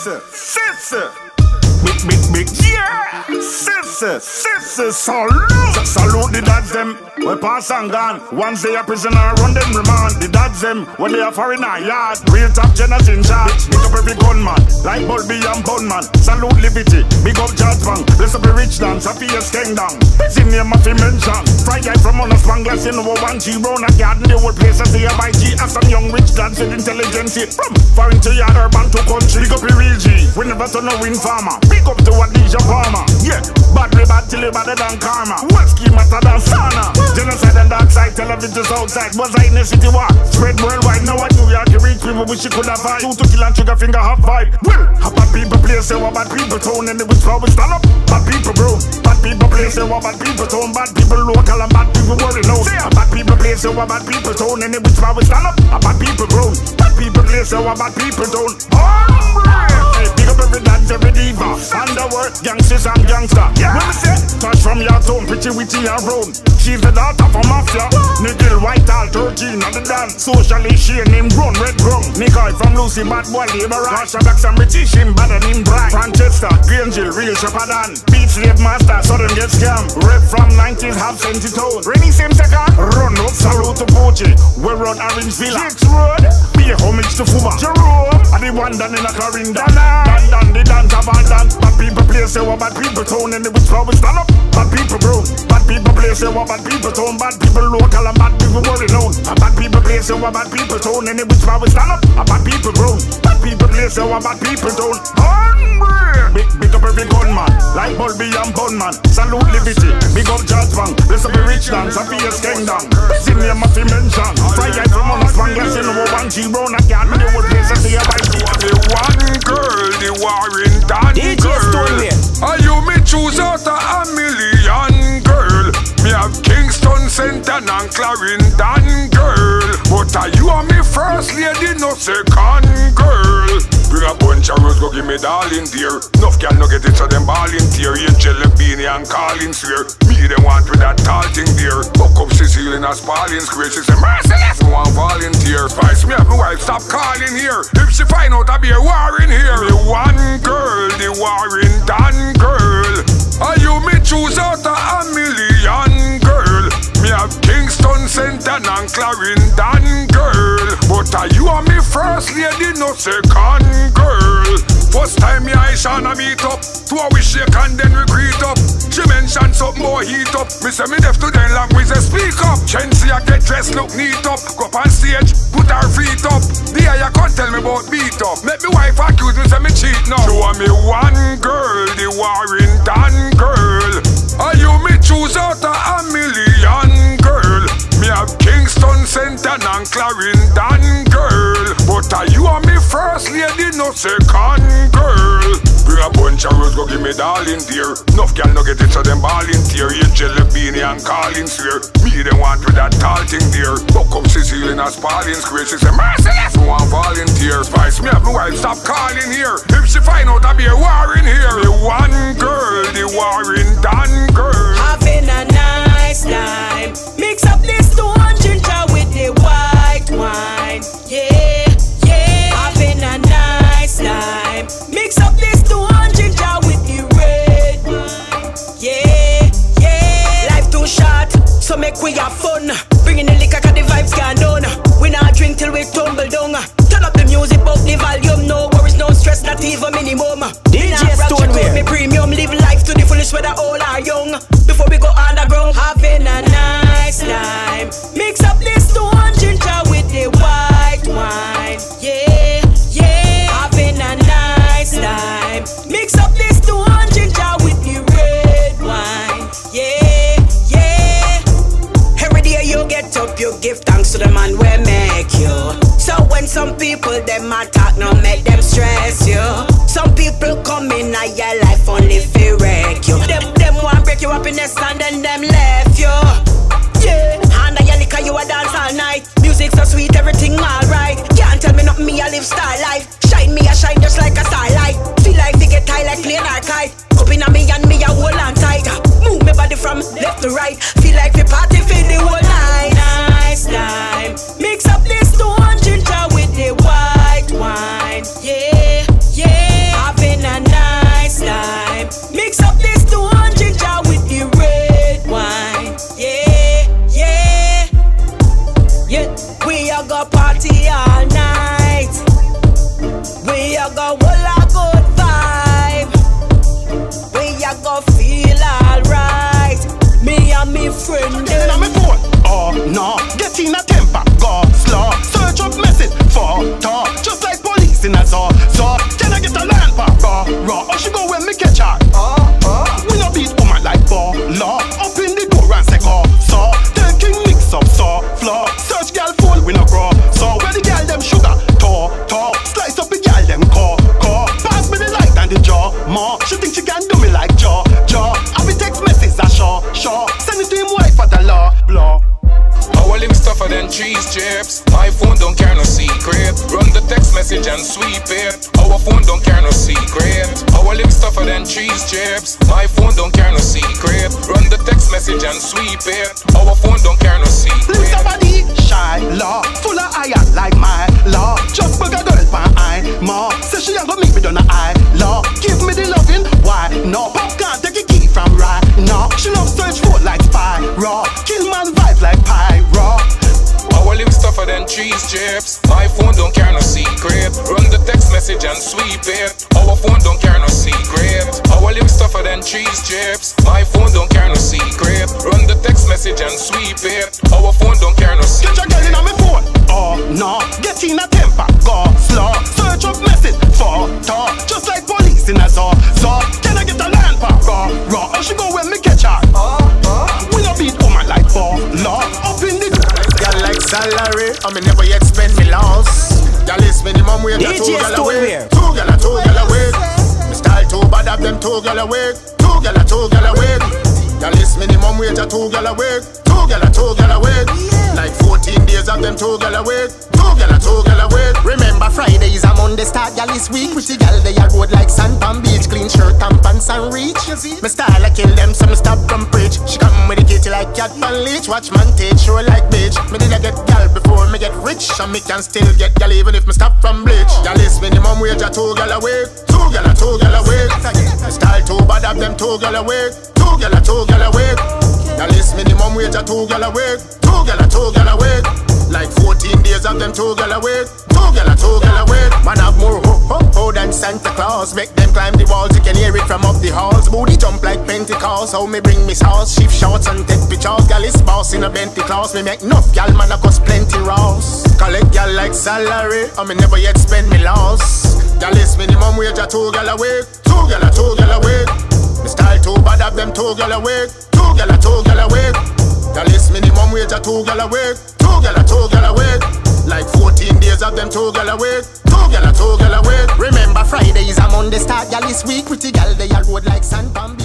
Sister, sister. Big, big, big, yeah! Sister, sister, salute! Salute the dads them, we pass and gone. Once they are prisoner, run them remand. The them, when they are foreigner yard. Real top generals in charge. Big up every gunman, like Bulby and Bunman. Salute Liberty, big up George Bank. Bless up the rich dance, happy as kingdom. Busy name of mention. Fry guy from on a Spanglass in over one G. Round a garden, the whole place as they are by G. As some young rich dads with intelligence. From foreign to yard, urban to country. Big up the real G, we never turn a wind farmer. Big up to Adidja Palmer. Yeah, badly bad till it better than karma. What scheme matter than sauna? Genocide and dark side, television's outside. Was I in the city war? Spread worldwide. Now at New York, you reach people wish you could have fight. Two to kill and trigger finger half vibe. Well, how bad people play, say what bad people tone, and it was probably stand up. Bad people, bro. Bad people play, say what bad people tone. Bad people local and bad people worry low. Say bad people play, say what bad people tone, and it was probably stand up. Bad people grown. Bad people play, say what bad people tone. Hey, every dance, every diva. Underworld, gangsters and gangster. Yeah. When we say, touch from your tone, pretty witty and round. She's the daughter from mafia. Nigel White, all 13 on the dance. Socially, she named Brown, Red Brown. Nicole from Lucy, bad boy, labor. Rasha Blacks and British, him better than Bright. Manchester, Grangeville, real Shepherd Beach slave master, them get scam. Rep from 90s, half cent tone. Rainy same second. Run up, salute to Pochi. We run Orange Villa. Road. Pay homage to Fuma. Jerome. And the one done in a Corinda. Dan Dan, the dance of all dance. Bad people play, say what bad people tone. And the which we stand up. Bad people bro. Bad people play, say what bad people tone. Bad people local and bad people worry known. Bad people play, say what bad people tone. And the which we stand up. Bad people bro. Bad people play, say what bad people tone. Hungry. Big, big up every gunman. Like Bulby and Bunman. Salute Liberty. Big up Judge Bank. Bless up the rich dance. Happy as kingdom. Busy name mention. Fry in over one G. Brown a cat. Me the whole place as they are The one girl, the Warrington DJ girl. Are ah, you me choose out a million girl? Me have Kingston, Center and Clarendon girl. But are you are me first lady, no second girl? Bring a bunch of rose, go give me darling dear. Enough can no get it, so them ballin' tear. Angel Beanie and calling swear. Me them want with that tall thing there. Buck up Cecile in a spalling square. She say merciless, me want volunteer. Spice me up, my wife stop calling here. If she find out I be a war in here. Me one girl, the Warrington girl. Are you me choose out a million girl? Me have Kingston, Center and Clarendon girl. But are you are me first lady, no second girl. First time me I Shana meet up. Two we shake and then we greet up. She more heat up. Me say me deaf to them language, say speak up. Chancy I get dressed, look neat up. Go on stage, put her feet up. The eye can't tell me about beat up. Make me wife accuse me, say me cheat now. Are me one girl, the Warrington girl. Are you me choose out of a million girl? Me have Kingston, Center and Clarendon girl. But are you me first lady, no second girl? A bunch of rose, go give me darling dear. Enough can no get it, so them ballin' tear. Angel Beanie and calling swear. Me them want with that tall thing there. Buck up Cecile in a spalling square. She say merciless, me want volunteer. Spice me up, my wife stop calling here. If she find out I be a war in here. Me one girl, the Warrington girl. Having a nice time. Some people them attack, no make them stress you. Some people come in at your life only a go hold a good vibe. We a go feel alright. Me and me friend. Get in on me boat. Oh no, get in a sweep it. Our phone don't care no secret. Our limbs tougher than cheese chips. My phone don't care no secret. Run the text message and sweep it. Our phone don't care no secret. Live somebody shy, law, full of iron like my law. Just bug a girl pan eye, more. Say she a go meet me down the eye, law. Give me the loving, why? No, pop can't take a key from right. No, she love search food like spy, raw. Kill man vibes like pie, raw. Our limbs tougher than cheese chips. My phone don't care no secret. Run message and sweep it. Our phone don't care no secret. Our limbs tougher than cheese chips. My phone don't care no secret. Run the text message and sweep it. Our phone don't care no Get secret. your girl in on me phone. Oh no, get in a temper, go slow. Search up message for talk, just like police in a saw. So can I get a land for raw, raw? Two girl. Two girl, a two girl away. Girl is minimum wage, a two girl away. Two girl, a two girl away. Like 14 days of them two girl away. Two girl, a two girl away. Remember Fridays I'm on the start, gal this week Pretty gal they a road like sand palm beach Clean shirt and pants and reach Me style I kill them some stop from preach She come with the kitty like cat pan leech Watch man take show like bitch Me did I get gal before me get rich And me can still get gal even if me stop from bleach Girl is minimum wage, a two girl away. Two girl, a two girl away. Style too bad of them two girl away. Two girl, a two girl away. Girl is minimum wage, a two girl away. Two girl, a two girl away. Like 14 days of them two girl away. Two girl, a two girl away. Man have more ho ho ho than Santa Claus Make them climb the walls, you can hear it from up the halls Booty jump like Pentecost, how me bring me sauce Shift shots and take pictures, gal is boss in a Bentley class Me make enough gal, man I cost plenty rouse Collect gal like salary, I me never yet spend me loss. Gal is minimum wage, a two gal away. Two gal, a two gal away. Me style too bad of them two gal away. Two gal, a two gal away. Gal is minimum wage, a two gal away. Two gal, a two gal away. Like 14 days of them two gal away. Two gal, a two gal away. Remember Fridays I'm on the start, gal this week Pretty gal they a road like sand palm